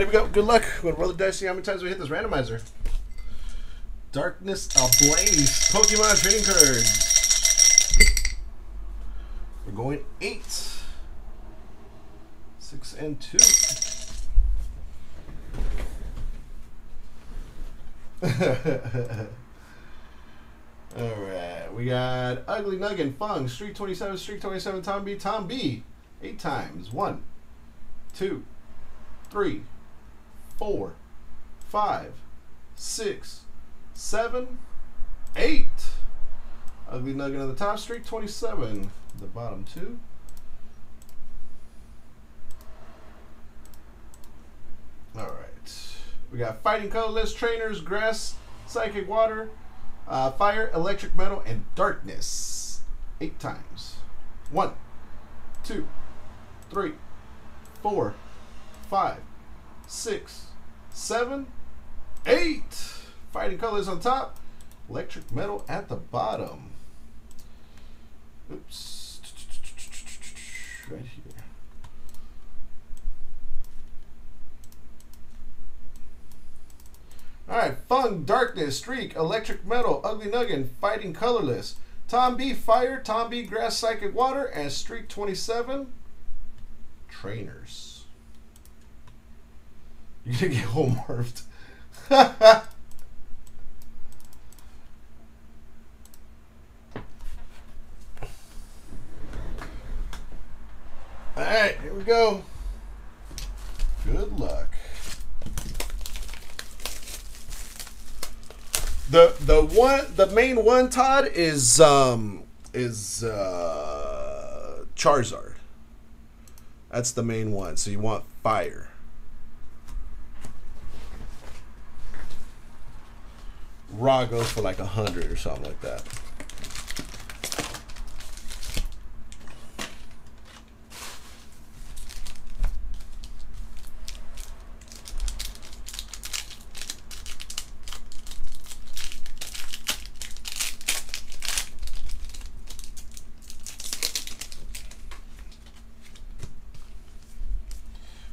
Here we go. Good luck. We're gonna roll the dice. See how many times we hit this randomizer. Darkness Ablaze. Pokemon trading cards. We're going eight. Six and two. Alright, we got Ugly Nugget, Fung, Street 27, Street 27, Tom B, Tom B. Eight times. One, two, three, four, five, six, seven, eight. Ugly Nugget on the top, Street 27, the bottom two. Alright. We got Fighting Colorless, Trainers, Grass, Psychic Water, uh, Fire, Electric Metal, and Darkness. Eight times. One, two, three, four, five, six, seven, eight. Fighting Colors on top, Electric Metal at the bottom. Oops. Right here. Alright, Fung, Darkness, Streak, Electric Metal, Ugly Nugget, Fighting Colorless, Tom B, Fire, Tom B, Grass, Psychic Water, and Streak 27, Trainers. You're gonna get home morphed. Alright, here we go. Good luck. The the one the main one Todd is um is uh Charizard. That's the main one. So you want fire. Raw goes for like a hundred or something like that.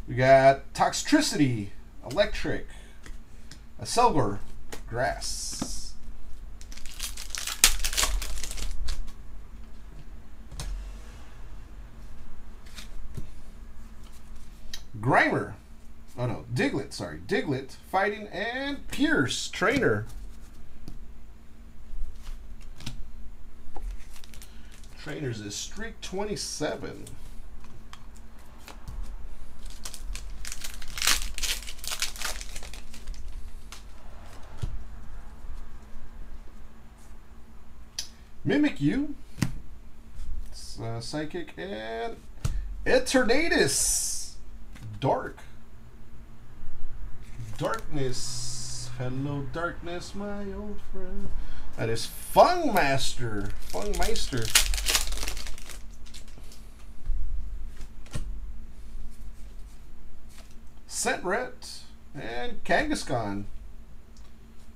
We got Toxtricity, Electric, a Selgor, Grass. Grimer. Oh no, Diglett, sorry. Diglett, Fighting, and Piers, Trainer. Trainers is Streak 27. Mimikyu, uh, Psychic, and Eternatus, Dark, Darkness. Hello, Darkness, my old friend. That is Fung Master, Fung Meister. Sentret and Kangaskhan.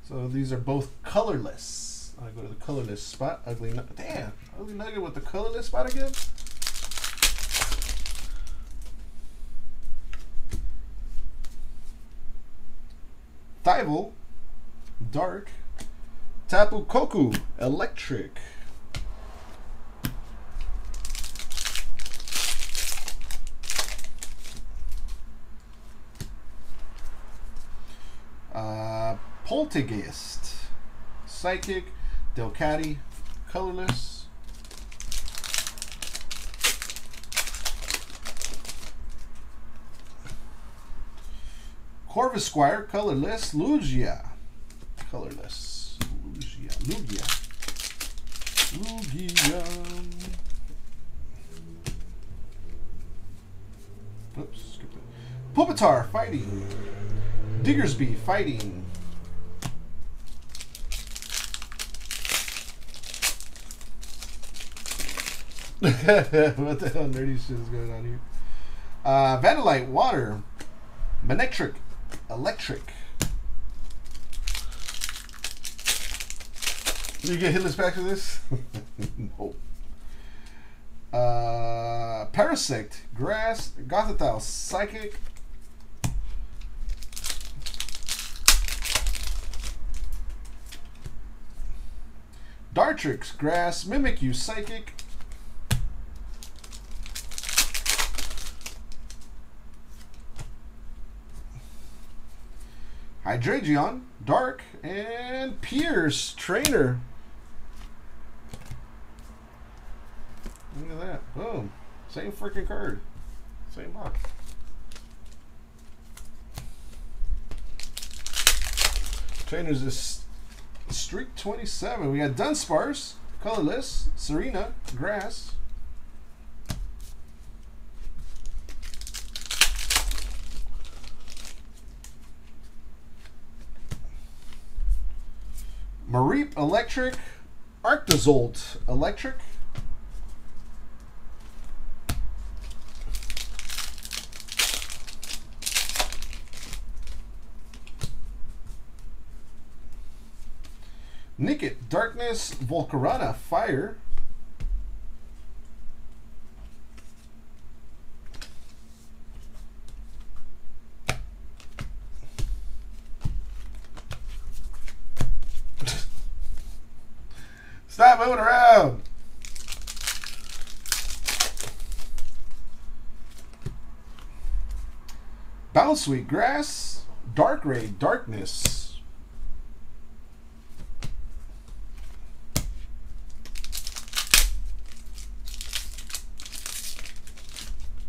So these are both colorless. I go to the colorless spot. Ugly nugget. Damn, ugly nugget with the colorless spot again. Thievul, dark. Tapu Koko, electric. Uh, Polteageist, Psychic, Delcatty, colorless. Corvisquire, colorless. Lugia, colorless. Lugia, Lugia. Lugia. Oops, skip it. Pupitar, fighting. Diggersby, fighting. what the hell nerdy shit is going on here? Uh, Vandalite, water. Manectric, Electric. You get Hitless back to this? no. Uh, Parasect, Grass, Gothitelle, Psychic. Dartrix, Grass, Mimikyu Psychic. Hydreigon, Dark, and Piers, Trainer. Look at that. Boom. Same freaking card. Same box. Trainers is Streak 27. We got Dunsparce, Colorless, Serena, Grass. Mareep Electric, Arctozolt Electric. Nickit, Darkness, Volcarona, Fire. Moving around. Bounsweet Grass, Darkrai, Darkness.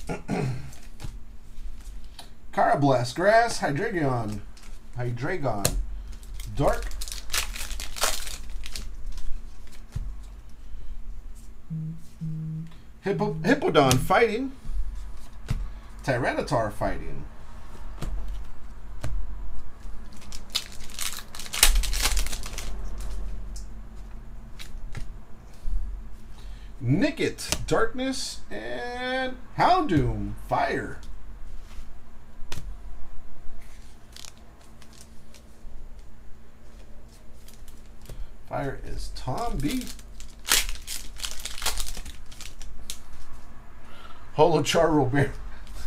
Karrablast, Grass, Hydreigon, Hydreigon, Dark. Hippo, Hippowdon fighting. Tyranitar fighting. Nickit, Darkness, and Houndoom, Fire. Fire is Tom B. Holo Char Bear.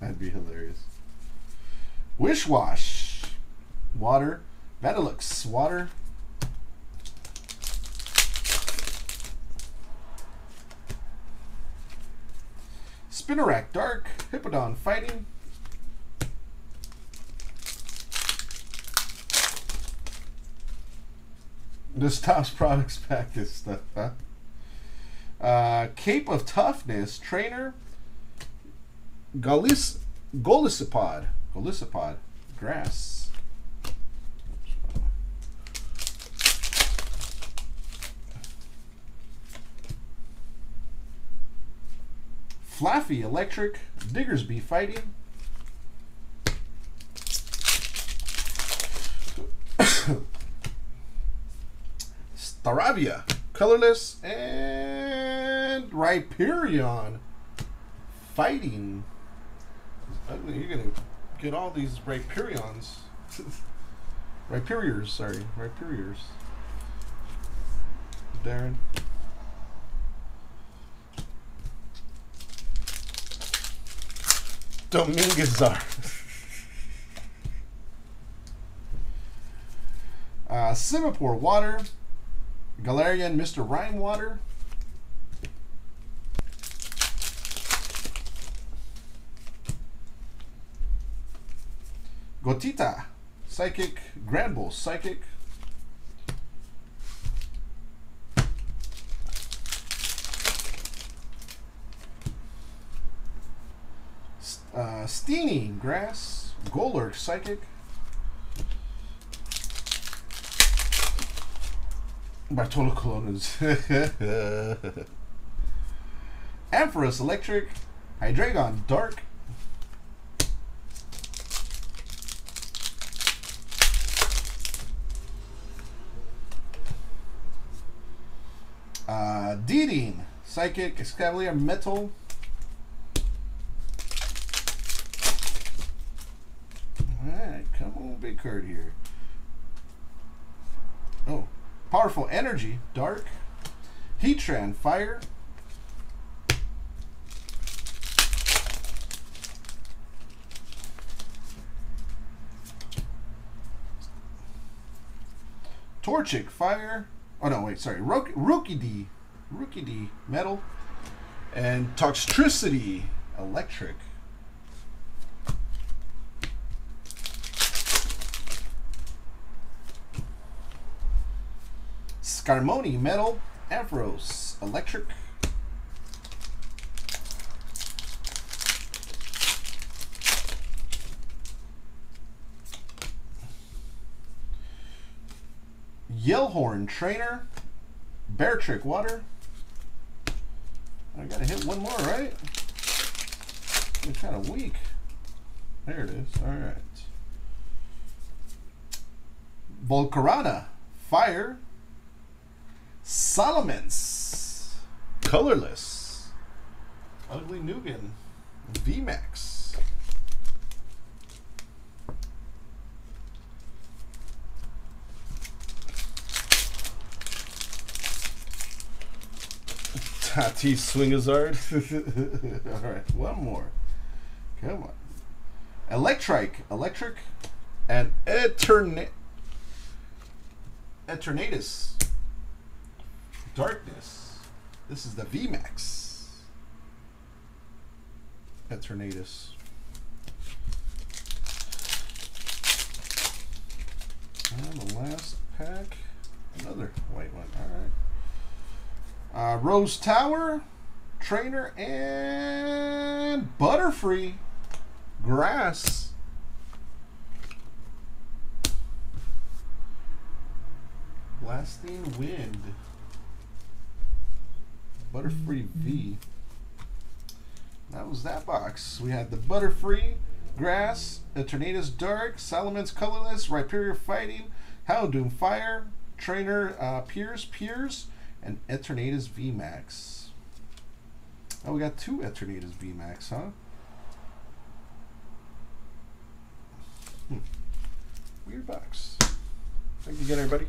That'd be hilarious. Wish Wash. Water. Metalux. Water. Spinarak Dark. Hippowdon Fighting. This Topps products pack this stuff, huh? Uh, Cape of Toughness, Trainer, Golis, Golisopod, Golisopod, Grass. Flaaffy, Electric, Diggersby Fighting. Staravia, Colorless, and Rhyperion Fighting. You're to get all these Rhyperions. Rhyperiors, sorry. Rhyperiors. Darren. Domingazar. uh, Singapore Water. Galarian Mr. Rime Water. Gothita. Psychic. Granbull. Psychic. Uh, Steenee, Grass, Golurk, Psychic. Bartolo Colonnas. Ampharos, Electric, Hydreigon, Dark. Uh, Deeding, Psychic, Escavalier, Metal. Alright, come on, big card here. Oh, powerful energy, dark. Heatran, fire. Torchic, fire. Oh no, wait, sorry. Rook, Rookidee, Rookidee, metal, and Toxtricity, electric. Skarmory, metal, Avros, electric. Yellhorn, trainer, Beartic, water. Gotta hit one more, right? I'm kind of weak. There it is. All right. Volcarona, fire. Solomon's, colorless. Ugly Nugan, VMAX. Tati Swingazard. All right, one more. Come on. Electric, electric, and Etern Eternatus. Darkness. This is the VMAX. Eternatus. And the last pack, another white one. All right. Uh, Rose Tower, Trainer, and Butterfree. Grass. Blasting Wind. Butterfree V. That was that box. We had the Butterfree, Grass, Eternatus Dark, Salamence Colorless, Rhyperior Fighting, Houndoom Fire, Trainer uh, Piers, Piers, and Eternatus VMAX. Oh, we got two Eternatus VMAX, huh? Hmm. Weird box. Thank you again, everybody.